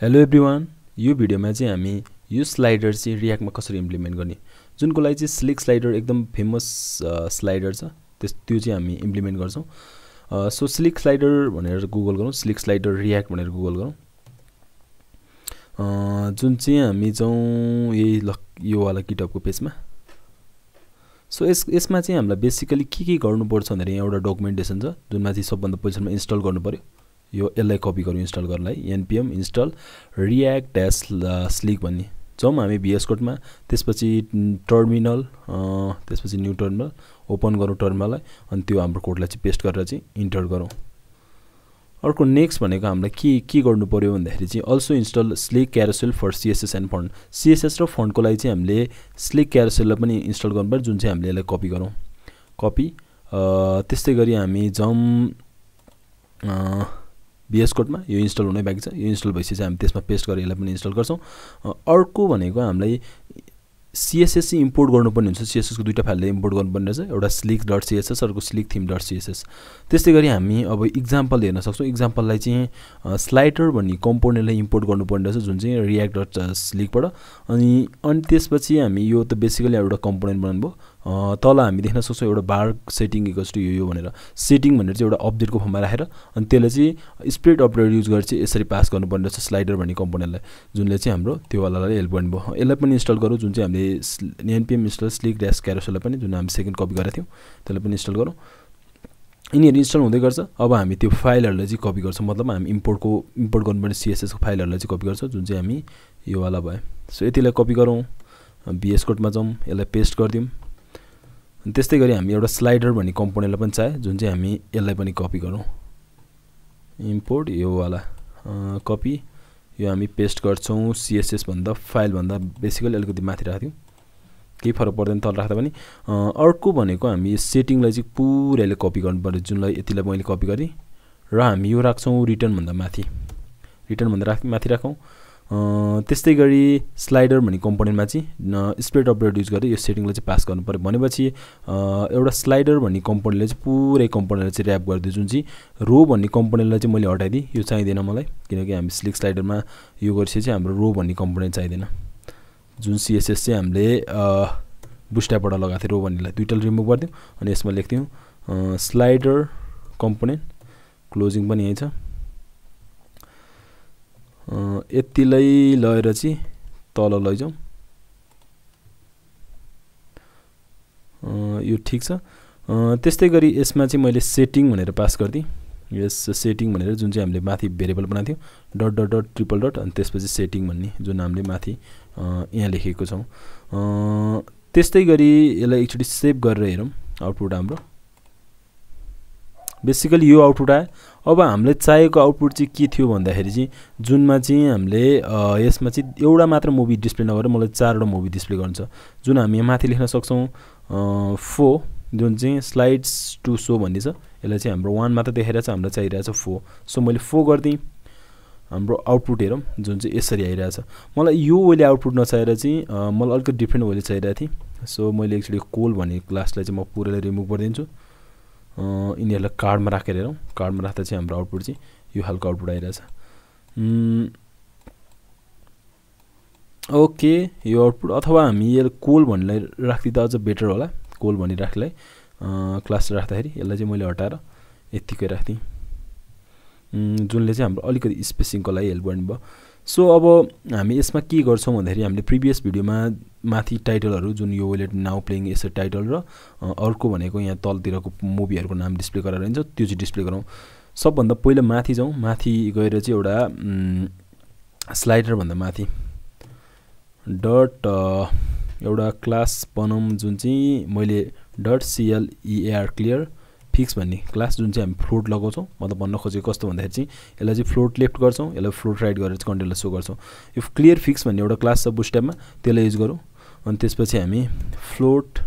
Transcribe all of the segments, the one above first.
Hello everyone यो भिडियोमा चाहिँ हामी यो स्लाइडर चाहिँ रियाक्टमा कसरी इम्प्लिमेन्ट गर्ने? जुनको लागि चाहिँ स्लिक स्लाइडर एकदम फेमस स्लाइडर छ। त्यस त्यो चाहिँ हामी इम्प्लिमेन्ट गर्छौँ। सो स्लिक स्लाइडर भनेर गुगल गरौँ स्लिक स्लाइडर रियाक्ट भनेर गुगल गरौँ। जुन चाहिँ हामी जाउँ यही ल योवाला किटअपको पेजमा। सो यस यसमा चाहिँ हामीलाई बेसिकली के के गर्नुपर्छ भन्दाखेरि एउटा डकुमेन्टेसन छ जुनमा चाहिँ सबभन्दा पहिलामा इन्स्टल गर्नु पऱ्यो यो यसलाई कपी गरौँ इन्स्टल गर्नलाई। NPM install react dash slick भन्ने। जाउँ हामी भिएस कोडमा त्यसपछि टर्मिनल त्यसपछि न्यू टर्मिनल ओपन गरौँ टर्मिनललाई अनि त्यो हाम्रो कोडलाई चाहिँ पेस्ट गरेर चाहिँ इन्टर गरौँ। अर्को नेक्स्ट भनेको हामीलाई के के गर्नु पऱ्यो भन्दाखेरि चाहिँ also install slick carousel for CSS and font CSS र फन्डको लागि चाहिँ हामीले स्लिक क्यारोसेललाई पनि इन्स्टल गर्नु पऱ्यो जुन चाहिँ हामीले यसलाई कपी गरौँ। कपी त्यस्तै गरी हामी जाउँ भिएस कोडमा यो इन्स्टल हुनै बाँकी छ। यो इन्स्टल भइसकेपछि हामी त्यसमा पेस्ट गरेर यसलाई पनि इन्स्टल गर्छौँ। अर्को भनेको हामीलाई सिएसएस चाहिँ इम्पोर्ट गर्नुपर्ने हुन्छ। सिएसएसको दुइटा फाइलले इम्पोर्ट गर्नुपर्ने रहेछ। एउटा स्लिक डट सिएसएस अर्को स्लिक थिम डट सिएसएस त्यस्तै गरी हामी अब इक्जाम्पल हेर्न सक्छौँ। इक्जाम्पललाई चाहिँ स्लाइडर भन्ने कम्पोनेन्टलाई इम्पोर्ट गर्नुपर्ने रहेछ जुन चाहिँ रियाक्ट डट स्लिकबाट अनि अनि त्यसपछि हामी यो त बेसिकली एउटा कम्पोनेन्ट बनाउनु भयो तल हामी देख्न सक्छौँ एउटा बार सेटिङ इक्वल्स टु यो यो भनेर। सेटिङ भनेर चाहिँ एउटा अपडेटको फर्ममा राखेर अनि त्यसलाई चाहिँ स्प्रेड अपडेट युज गरेर चाहिँ यसरी पास गर्नुपर्ने रहेछ स्लाइडर भन्ने कम्पोनेन्टलाई जुनले चाहिँ हाम्रो त्योवालालाई हेल्प गर्नुभयो। यसलाई पनि इन्स्टल गरौँ जुन चाहिँ हामीले एनपिएम इन्स्टल स्लिक ड्यास क्यारोसलाई पनि जुन हामी सेकेन्ड कपी गरेको थियौँ त्यसलाई पनि इन्स्टल गरौँ। यिनीहरू इन्स्टल हुँदै गर्छ। अब हामी त्यो फाइलहरूलाई चाहिँ कपी गर्छौँ। मतलब हामी इम्पोर्टको इम्पोर्ट गर्नुपर्ने सिएसएसको फाइलहरूलाई चाहिँ कपी गर्छौँ जुन चाहिँ हामी योवाला भयो सो यतिलाई कपी गरौँ। बिएस कोडमा जाउँ यसलाई पेस्ट गरिदिउँ। त्यस्तै गरी हामी एउटा स्लाइडर भन्ने कम्पोनेन्टलाई पनि चाहे जुन चाहिँ हामी यसलाई पनि कपी गरौँ। इम्पोर्ट योवाला कपी यो हामी पेस्ट गर्छौँ सिएसएसभन्दा फाइलभन्दा बेसिकली अलिकति माथि राख्थ्यौँ केही फरक पर्दैन तल राख्दा पनि। अर्को भनेको हामी सेटिङलाई चाहिँ पुरैले कपी गर्नु पऱ्यो जुनलाई यतिलाई मैले कपी गरेँ। र हामी यो राख्छौँ रिटर्नभन्दा माथि। रिटर्नभन्दा राख माथि राखौँ। त्यस्तै गरी स्लाइडर भन्ने कम्पोनेन्टमा चाहिँ स्प्रेड अपडेट युज गरेर यो सेटिङलाई चाहिँ पास गर्नु पऱ्यो। भनेपछि एउटा स्लाइडर भन्ने कम्पोनेन्टले चाहिँ पुरै कम्पोनेन्टलाई चाहिँ ऱ्याप गरिदियो। जुन चाहिँ रो भन्ने कम्पोनेन्टलाई चाहिँ मैले हटाइदिएँ यो चाहिँदैन मलाई। किनकि हामी स्लिक स्लाइडरमा यो गरेपछि चाहिँ हाम्रो रो भन्ने कम्पोनेन्ट चाहिँदैन। जुन सिएसएस चाहिँ हामीले बुस्ट्यापबाट लगाएको थियो रो भन्नेलाई। दुइटा रिमुभ गरिदिउँ अनि यसमा लेख्थ्यौँ स्लाइडर कम्पोनेन्ट क्लोजिङ पनि यहीँ छ। यतिलाई लगेर चाहिँ तल लैजाउँ। यो ठिक छ। त्यस्तै गरी यसमा चाहिँ मैले सेटिङ भनेर पास गरिदिएँ। यस सेटिङ भनेर जुन चाहिँ हामीले माथि भेरिएबल बनाएको थियौँ dot dot dot triple dot अनि त्यसपछि सेटिङ भन्ने जुन हामीले माथि यहाँ लेखेको छौँ। त्यस्तै गरी यसलाई एकचोटि सेभ गरेर हेरौँ आउटपुट हाम्रो। बेसिकली यो आउटपुट आयो। अब हामीले चाहेको आउटपुट चाहिँ के थियो भन्दाखेरि चाहिँ जुनमा चाहिँ हामीले यसमा चाहिँ एउटा मात्र मुभी डिस्प्ले नगरेर मलाई चारवटा मुभी डिस्प्ले गर्नु छ। जुन हामी यहाँ माथि लेख्न सक्छौँ फो जुन चाहिँ स्लाइड्स टु सो भन्ने छ यसलाई चाहिँ हाम्रो वान मात्र देखाइरहेको छ हामीलाई चाहिरहेको छ फो सो मैले फो गरिदिएँ हाम्रो आउटपुट हेरौँ जुन चाहिँ यसरी आइरहेछ मलाई यो वेले आउटपुट नचाहेर चाहिँ मलाई अलिकति डिफ्रेन्ट वेले चाहिरहेको थिएँ। सो मैले एकचोटि कोल भन्ने क्लासलाई चाहिँ म पुरैलाई रिमुभ गरिदिन्छु। यिनीहरूलाई कार्डमा राखेर हेरौँ। कार्डमा राख्दा चाहिँ हाम्रो आउटपुट चाहिँ यो खालको आउटपुट आइरहेछ। ओके यो आउटपुट अथवा हामी यो कोल भन्नेलाई राखिदिँदा अझ बेटर होला। कोल भन्ने राख्नेलाई क्लास राख्दाखेरि यसलाई चाहिँ मैले हटाएर यत्तिकै राख्थेँ जुनले चाहिँ हाम्रो अलिकति स्पेसिङको लागि हेल्प गर्नुभयो। सो अब हामी यसमा के गर्छौँ भन्दाखेरि हामीले प्रिभियस भिडियोमा माथि टाइटलहरू जुन यो वेलेट नाउ प्लेइङ यसरी टाइटल र अर्को भनेको यहाँ तलतिरको मुभीहरूको नाम डिस्प्ले गरेर रहन्छ त्यो चाहिँ डिस्प्ले गरौँ। सबभन्दा पहिला माथि जाउँ माथि गएर चाहिँ एउटा स्लाइडरभन्दा माथि। डट एउटा क्लास बनाऊँ जुन चाहिँ मैले dot C L E A R clear fix भन्ने क्लास जुन चाहिँ हामी फ्लोट लगाउँछौँ मतलब भन्न खोजेको कस्तो भन्दाखेरि चाहिँ यसलाई चाहिँ फ्लोट लेफ्ट गर्छौँ यसलाई फ्लोट राइट गरेर चाहिँ कन्टेन्टलाई सो गर्छौँ। यो क्लियर फिक्स भन्ने एउटा क्लास छ बुस्ट्यापमा त्यसलाई युज गरौँ। अनि त्यसपछि हामी फ्लोट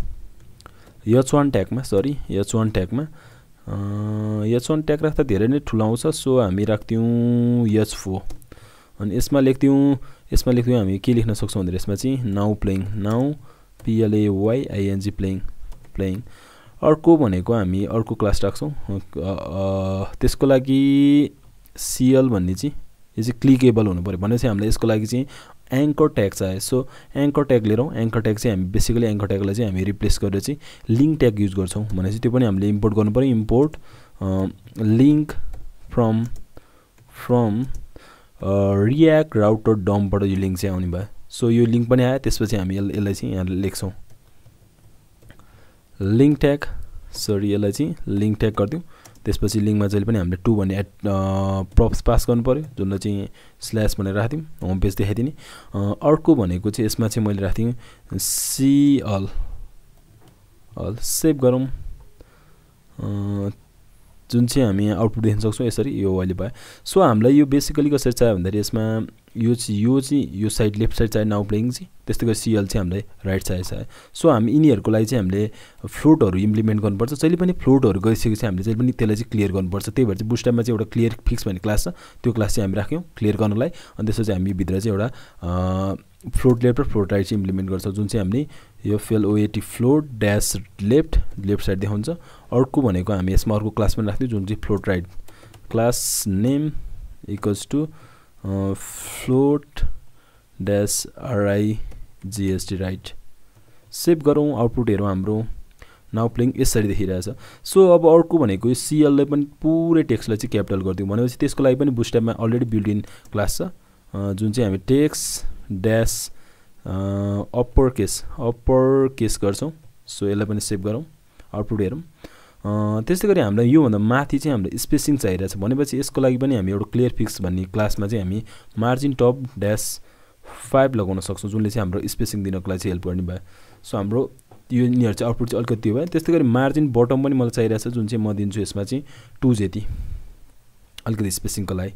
यच वान ट्यागमा सरी यच वान ट्यागमा यच वान ट्याग राख्दा धेरै नै ठुलो आउँछ सो हामी राख्थ्यौँ यच फो अनि यसमा लेख्थ्यौँ यसमा लेख्थ्यौँ हामी के लेख्न सक्छौँ भन्दाखेरि यसमा चाहिँ now playing now पिएलएवाइआइएनजी playing playing. अर्को भनेको हामी अर्को क्लास राख्छौँ। त्यसको लागि सिएल भन्ने चाहिँ यो चाहिँ क्लिकेबल हुनु पऱ्यो। भनेपछि हामीले यसको लागि चाहिँ एङ्कर ट्याग चाहियो। सो एङ्कर ट्याग लिएर एङ्कर ट्याग चाहिँ हामी बेसिकली एङ्कर ट्यागलाई चाहिँ हामी रिप्लेस गरेर चाहिँ लिङ्क ट्याग युज गर्छौँ। भनेपछि त्यो पनि हामीले इम्पोर्ट गर्नु पऱ्यो। Import link from from react router डमबाट यो लिङ्क चाहिँ आउने भयो। सो यो लिङ्क पनि आयो। त्यसपछि हामी यसलाई चाहिँ यहाँ लेख्छौँ। लिङ्क ट्याग सरी यसलाई चाहिँ लिङ्क ट्याग गरिदिउँ। त्यसपछि लिङ्कमा जहिले पनि हामीले टू भन्ने एड प्रप्स पास गर्नु पऱ्यो जसलाई चाहिँ स्ल्यास भनेर राखिदिउँ होम पेज देखाइदिने। अर्को भनेको चाहिँ यसमा चाहिँ मैले राखिदिउँ सी अल अल सेभ गरौँ। जुन चाहिँ हामी आउटपुट देख्न सक्छौँ यसरी यो अहिले भयो। सो हामीलाई यो बेसिकली कसरी चाहियो भन्दाखेरि यसमा यो चाहिँ यो चाहिँ यो साइड लेफ्ट साइड चाहियो नाउ प्लेइङ चाहिँ त्यस्तै गरी सिएल चाहिँ हामीलाई राइट साइड चाहियो सो हामी यिनीहरूको लागि चाहिँ हामीले फ्लोटहरू इम्प्लिमेन्ट गर्नुपर्छ। जहिले पनि फ्लोटहरू गइसकेपछि हामीले जहिले पनि त्यसलाई चाहिँ क्लियर गर्नुपर्छ। त्यही भएर चाहिँ बुस्टामा चाहिँ एउटा क्लियर फिक्स भन्ने क्लास छ। त्यो क्लास चाहिँ हामी राख्यौँ क्लियर गर्नलाई। अनि त्यसपछि हामी भित्र चाहिँ एउटा फ्लोट लेफ्ट र फ्लोट राइट चाहिँ इम्प्लिमेन्ट गर्छौँ। जुन चाहिँ हामीले यो F L O A T float dash left left side देखाउँछ। अर्को भनेको हामी यसमा अर्को क्लास पनि राख्थ्यौँ जुन चाहिँ float right class name equals to float dash R I G S T right save गरौँ आउटपुट हेरौँ हाम्रो। नाउ प्लेइङ यसरी देखिरहेछ सो अब अर्को भनेको सिएललाई पनि पुरै टेक्स्टलाई चाहिँ क्यापिटल गरिदिउँ भनेपछि त्यसको लागि पनि बुस्टाइपमा अलरेडी बिल्ड इन क्लास छ। जुन चाहिँ हामी text dash upper case upper case गर्छौँ। सो यसलाई पनि सेभ गरौँ। आउटपुट हेरौँ। त्यस्तै गरी हामीलाई योभन्दा माथि चाहिँ हामीलाई स्पेसिङ चाहिरहेछ भनेपछि यसको लागि पनि हामी एउटा क्लियर फिक्स भन्ने क्लासमा चाहिँ हामी मार्जिन टप ड्यास फाइभ लगाउन सक्छौँ जुनले चाहिँ हाम्रो स्पेसिङ दिनको लागि चाहिँ हेल्प गर्ने भयो। सो हाम्रो यो यिनीहरू चाहिँ आउटपुट चाहिँ अलिकति त्यो भयो। त्यस्तै गरी मार्जिन बटम पनि मलाई चाहिरहेछ जुन चाहिँ म दिन्छु यसमा चाहिँ टु जेती अलिकति स्पेसिङको लागि।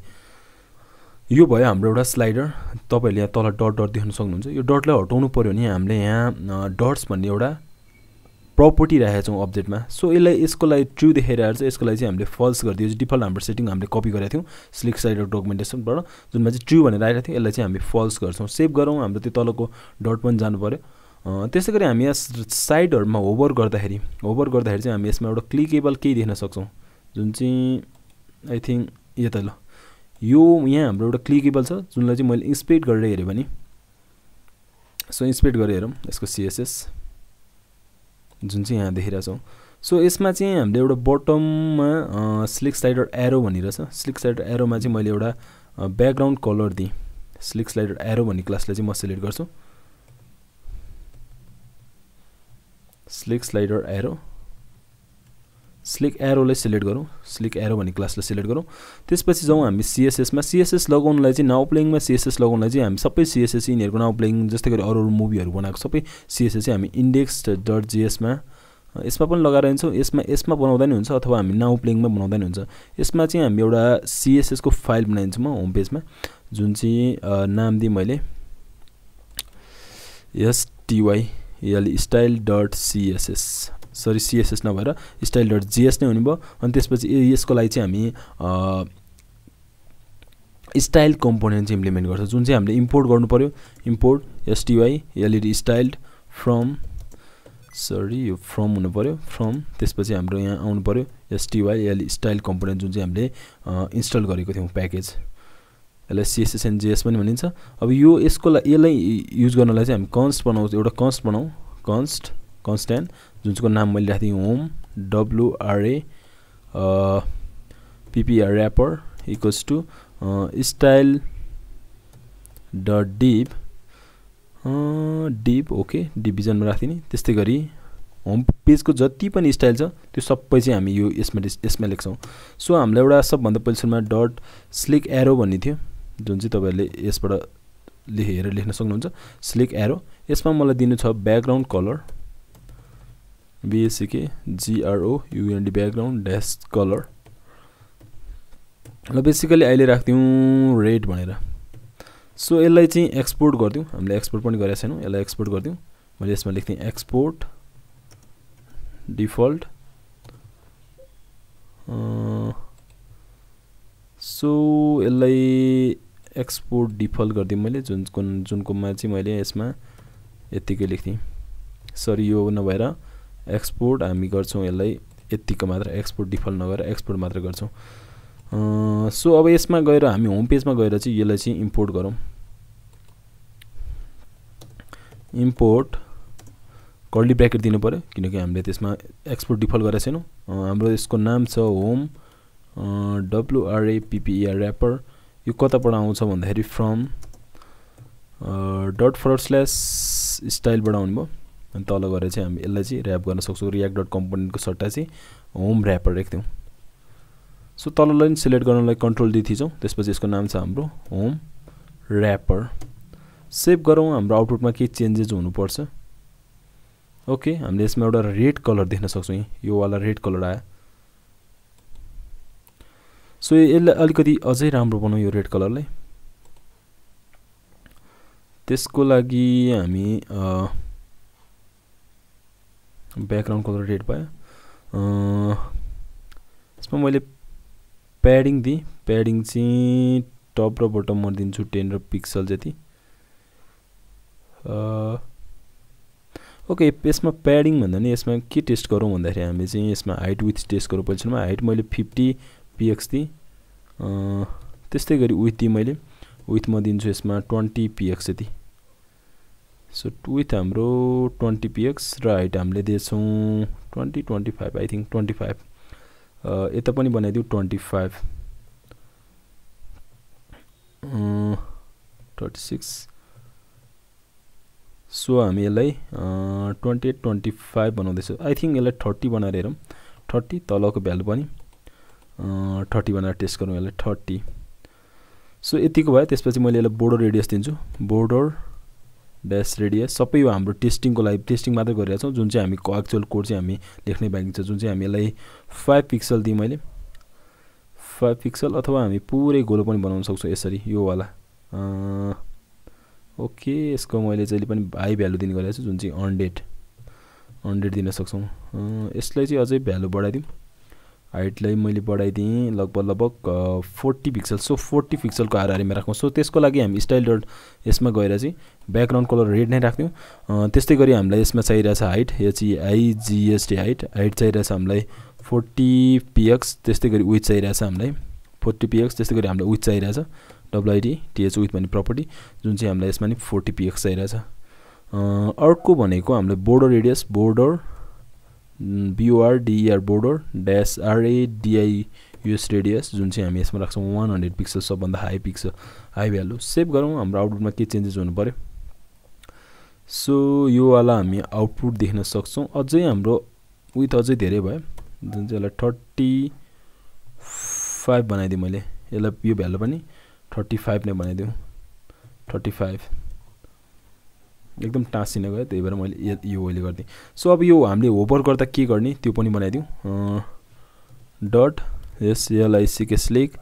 यो भयो हाम्रो एउटा स्लाइडर तपाईँहरूले यहाँ तल डट डट देख्न सक्नुहुन्छ। यो डटलाई हटाउनु पऱ्यो भने हामीले यहाँ डट्स भन्ने एउटा प्रपर्टी राखेका छौँ अब्जेक्टमा सो यसलाई यसको लागि ट्रु देखाइरहेको छ। यसको लागि चाहिँ हामीले फल्स गरिदियो। डिफल्ट हाम्रो सेटिङ हामीले कपी गरेका थियौँ। स्लिक साइडर डकुमेन्टेसनबाट जुनमा चाहिँ ट्रु भनेर आइरहेको थियो। यसलाई चाहिँ हामीले फल्स गर्छौँ। सेभ गरौँ। हाम्रो त्यो तलको डट पनि जानु पऱ्यो त्यस्तै गरी हामी यहाँ साइडहरूमा होभर गर्दाखेरि होभर गर्दाखेरि चाहिँ हामी यसमा एउटा क्लिकेबल केही देख्न सक्छौँ। जुन चाहिँ आई थिङ्क यता ल। यो यहाँ हाम्रो एउटा क्लिकेबल छ। जुनलाई चाहिँ मैले इन्सपेक्ट गरेर हेऱ्यो भने। सो इन्सपेक्ट गरेर हेरौँ। यसको सिएसएस जुन चाहिँ यहाँ देखिरहेछौँ। सो यसमा चाहिँ हामीले एउटा बटममा स्लिक स्लाइडर एरो भनिरहेछ। स्लिक स्लाइडर एरोमा चाहिँ मैले एउटा ब्याकग्राउन्ड कलर दिएँ। स्लिक स्लाइडर एरो भन्ने क्लासलाई चाहिँ म सिलेक्ट गर्छु। स्लिक स्लाइडर एरो स्लिक एरोलाई सिलेक्ट गरौँ। स्लिक एरो भन्ने क्लासलाई सिलेक्ट गरौँ। त्यसपछि जाउँ हामी सिएसएसमा सिएसएस लगाउनलाई चाहिँ नाउ प्लेइङमा सिएसएस लगाउनलाई चाहिँ हामी सबै सिएसएस यिनीहरूको नाउ प्लेइङ जस्तै गरी अरू अरू मुभीहरू बनाएको सबै सिएसएस चाहिँ हामी इन्डेक्स डट जिएसमा यसमा पनि लगाएर हिँड्छौँ। यसमा यसमा बनाउँदा नि हुन्छ अथवा हामी नाउ प्लेइङमा बनाउँदा नि हुन्छ। यसमा चाहिँ हामी एउटा सिएसएसको फाइल बनाइदिन्छौँ म होम पेजमा जुन चाहिँ नाम दिएँ मैले। S T Y L style dot CSS sorry CSS नभएर स्टाइल डट जिएस नै हुने भयो अनि त्यसपछि यसको लागि चाहिँ हामी स्टाइल कम्पोनेन्ट चाहिँ इम्प्लिमेन्ट गर्छ। जुन चाहिँ हामीले इम्पोर्ट गर्नु पऱ्यो import S T Y L E D styled from sorry यो फ्रम हुनु पऱ्यो फ्रम त्यसपछि हाम्रो यहाँ आउनु पऱ्यो एसटिवाई एल स्टाइल कम्पोनेन्ट जुन चाहिँ हामीले इन्स्टल गरेको थियौँ प्याकेज यसलाई सिएसएस एन्ड जिएस पनि भनिन्छ। अब यो यसको लागि यसलाई युज गर्नलाई चाहिँ हामी कन्स्ट बनाउँछ एउटा कन्स्ट बनाउँ। कन्स्ट कन्सट्यान्ट जुन चाहिँको नाम मैले राखिदिएँ home W R A P P R wrapper equals to style dot div div okay डिभिजनमा राखिदिने त्यस्तै गरी होम पेजको जति पनि स्टाइल छ त्यो सबै चाहिँ हामी यो यसमा यसमा लेख्छौँ। सो हामीलाई एउटा सबभन्दा पहिलो सुरुमा डट स्लिक एरो भन्ने थियो जुन चाहिँ तपाईँहरूले यसबाट लेखेर लेख्न सक्नुहुन्छ। स्लिक एरो यसमा मलाई दिनु छ background colour B S C K G R O U N D background dash colour ल बेसिकली अहिले राखिदिउँ रेड भनेर। सो यसलाई चाहिँ एक्सपोर्ट गरिदिउँ। हामीले एक्सपोर्ट पनि गरेका छैनौँ। यसलाई एक्सपोर्ट गरिदिउँ। मैले यसमा लेख्थेँ एक्सपोर्ट डिफल्ट सो यसलाई एक्सपोर्ट डिफल्ट गरिदिउँ मैले। जुन कुन जुनकोमा चाहिँ मैले यसमा यत्तिकै लेख्थेँ सरी यो नभएर एक्सपोर्ट हामी गर्छौँ यसलाई यत्तिको मात्र एक्सपोर्ट डिफल्ट नगरेर एक्सपोर्ट मात्र गर्छौँ। सो अब यसमा गएर हामी होम पेजमा गएर चाहिँ यसलाई चाहिँ इम्पोर्ट गरौँ। इम्पोर्ट कर्ली ब्राकेट दिनु पऱ्यो किनकि हामीले त्यसमा एक्सपोर्ट डिफल्ट गरेको छैनौँ। हाम्रो यसको नाम छ होम डब्लुआरएपिपिआर ऱ्यापर यो कताबाट आउँछ भन्दाखेरि फ्रम डट फर स्ल्यास स्टाइलबाट आउनुभयो अनि तल गएर चाहिँ हामी यसलाई चाहिँ ऱ्याप गर्न सक्छौँ। रियाक्ट डट कम्पोनेन्टको सट्टा चाहिँ होम ऱ्यापर राख्थ्यौँ सो तललाई पनि सिलेक्ट गर्नलाई कन्ट्रोल डी थिचौँ। त्यसपछि यसको नाम छ हाम्रो होम ऱ्यापर सेभ गरौँ। हाम्रो आउटपुटमा केही चेन्जेस हुनुपर्छ। ओके हामीले यसमा एउटा रेड कलर देख्न सक्छौँ यो वाला रेड कलर आयो। सो यसलाई अलिकति अझै राम्रो बनाउँ यो रेड कलरलाई त्यसको लागि हामी ब्याकग्राउन्ड कलर रेड पायो यसमा मैले प्याडिङ दिएँ। प्याडिङ चाहिँ टप र बटम म दिन्छु टेन र पिक्सल जति। ओके यसमा प्याडिङ भन्दा नि यसमा के टेस्ट गरौँ भन्दाखेरि हामी चाहिँ यसमा हाइट विथ टेस्ट गरौँ। पोजिसनमा हाइट मैले फिफ्टी पिएक्स दिएँ। त्यस्तै गरी विथ दिएँ मैले। विथ म दिन्छु यसमा ट्वेन्टी पिएक्स जति। सो विथ हाम्रो ट्वेन्टी पिएक्स र हाइट हामीले दिएछौँ twenty twenty five I think twenty five यता पनि बनाइदिउँ twenty five thirty six so हामी यसलाई ट्वेन्टी एट ट्वेन्टी फाइभ बनाउँदैछौँ आई थिङ्क यसलाई थर्टी बनाएर हेरौँ थर्टी तलको भ्यालु पनि थर्टी बनाएर टेस्ट गरौँ यसलाई थर्टी सो यतिको भयो त्यसपछि मैले यसलाई बोर्डर रेडियस दिन्छु बोर्डर ड्यास रेडियस सबै यो हाम्रो टेस्टिङको लागि टेस्टिङ मात्रै गरिरहेको छौँ। जुन चाहिँ हामी एक्चुअल कोड चाहिँ हामी लेख्नै बाँकी छ जुन चाहिँ हामी यसलाई फाइभ पिक्सल दिएँ मैले। फाइभ पिक्सल अथवा हामी पुरै गोलो पनि बनाउन सक्छौँ यसरी योवाला ओके यसको मैले जहिले पनि हाई भ्यालु दिने गरेको छु जुन चाहिँ हन्ड्रेड हन्ड्रेड दिन सक्छौँ। यसलाई चाहिँ अझै भ्यालु बढाइदिउँ। हाइटलाई मैले बढाइदिएँ लगभग लगभग फोर्टी पिक्सल सो फोर्टी पिक्सलको हाराहारीमा राखौँ सो त्यसको लागि हामी स्टाइल डट यसमा गएर चाहिँ ब्याकग्राउन्ड कलर रेड नै राख्थ्यौँ। त्यस्तै गरी हामीलाई यसमा चाहिरहेछ height H E I G S T height height चाहिरहेछ हामीलाई फोर्टी पिएक्स त्यस्तै गरी विथ चाहिरहेछ हामीलाई फोर्टी पिएक्स त्यस्तै गरी हामीलाई width चाहिरहेछ W I D T H width भन्ने प्रपर्टी जुन चाहिँ हामीलाई यसमा नि फोर्टी पिएक्स चाहिरहेछ। अर्को भनेको हामीले border radius border B O R D E R border dash R A D I U S radius जुन चाहिँ हामी यसमा राख्छौँ वान हन्ड्रेड पिक्सल सबभन्दा high pixel high value save गरौँ हाम्रो आउटपुटमा के चेन्जेस हुनु पऱ्यो सो योवाला हामी आउटपुट देख्न सक्छौँ। अझै हाम्रो विथ अझै धेरै भयो। जुन चाहिँ यसलाई थर्टी फाइभ बनाइदिएँ मैले। यसलाई यो भ्यालु पनि थर्टी फाइभ नै बनाइदिउँ। Thirty five. एकदम टाँसिन गयो त्यही भएर मैले यो अहिले गरिदिएँ। सो अब यो हामीले होपर गर्दा के गर्ने त्यो पनि बनाइदिउँ। Dot S L I C K slick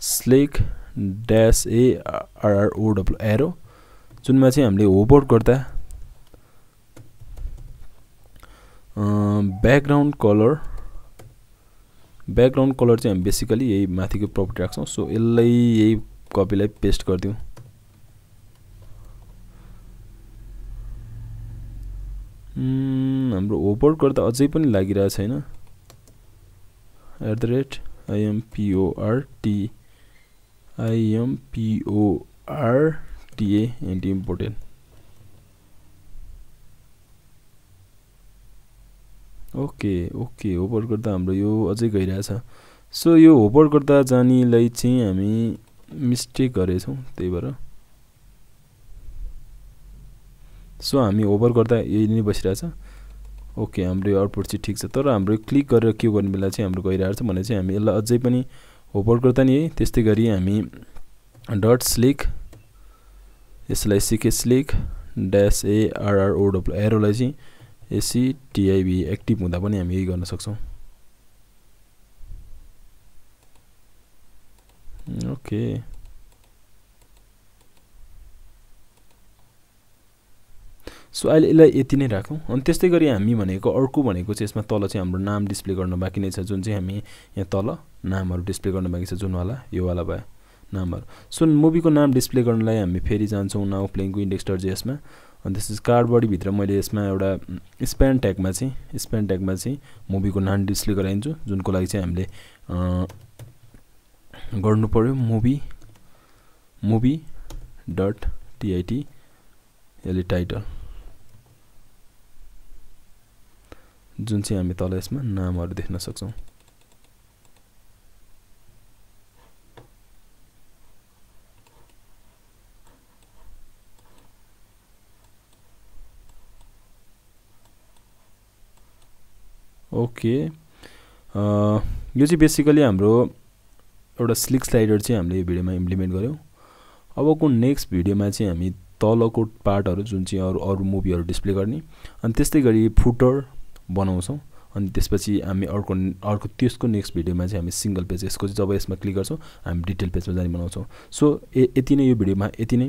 slick dash A R R O W arrow जुनमा चाहिँ हामीले होपर गर्दा ब्याकग्राउन्ड कलर ब्याकग्राउन्ड कलर चाहिँ हामी बेसिकली यही माथिको प्रपर्टी राख्छौँ। सो यसलाई यही कपीलाई पेस्ट गरिदिउँ। ओभर गर्दा अझै पनि लागिरहेको छैन। At the rate IMPORT आइएमपिओआरटिए anti important okay okay hopper गर्दा हाम्रो यो अझै गइरहेछ। सो यो होपर गर्दा जानेलाई चाहिँ हामी मिस्टेक गरेछौँ त्यही भएर। सो हामी ओभर गर्दा यही नै बसिरहेछ। ओके हाम्रो यो आउटपुट चाहिँ ठिक छ। तर हाम्रो क्लिक गरेर के गर्ने बेला चाहिँ हाम्रो गइरहेको छ भने चाहिँ हामी यसलाई अझै पनि ओभर गर्दा नि है त्यस्तै गरी हामी डट स्लिक यसलाई सिके स्लिक ड्यास एआरआरओडब्लु एरोलाई चाहिँ एसिटिआइबी एक्टिभ हुँदा पनि हामी यही गर्न सक्छौँ। ओके। सो अहिले यसलाई यति नै राखौँ। अनि त्यस्तै गरी हामी भनेको अर्को भनेको चाहिँ यसमा तल चाहिँ हाम्रो नाम डिस्प्ले गर्न बाँकी नै छ जुन चाहिँ हामी यहाँ तल नामहरू डिस्प्ले गर्न बाँकी छ जुनवाला योवाला भयो नामहरू। सो मुभीको नाम डिस्प्ले गर्नलाई हामी फेरि जान्छौँ नाउ प्लेइङको इन्डेक्स डट जेएसमा अनि त्यसपछि कार्डबडीभित्र मैले यसमा एउटा स्प्यान ट्यागमा चाहिँ स्प्यान ट्यागमा चाहिँ मुभीको नाम डिस्प्ले गराइदिन्छु जुनको लागि चाहिँ हामीले गर्नु पऱ्यो मुभी मुभी डट टिआइटी यसले टाइटल जुन चाहिँ हामी तल यसमा नामहरू देख्न सक्छौँ। ओके। यो चाहिँ बेसिकली हाम्रो एउटा स्लिक स्लाइडर चाहिँ हामीले यो भिडियोमा इम्प्लिमेन्ट गऱ्यौँ। अबको नेक्स्ट भिडियोमा चाहिँ हामी तलको पार्टहरू जुन चाहिँ अरू अरू मुभीहरू डिस्प्ले गर्ने अनि त्यस्तै गरी फुटर बनाउँछौँ। अनि त्यसपछि हामी अर्को अर्को त्यसको नेक्स्ट भिडियोमा चाहिँ हामी सिङ्गल पेज यसको चाहिँ जब यसमा क्लिक गर्छौँ हामी डिटेल पेजमा जाने बनाउँछौँ। सो यति नै यो भिडियोमा यति नै।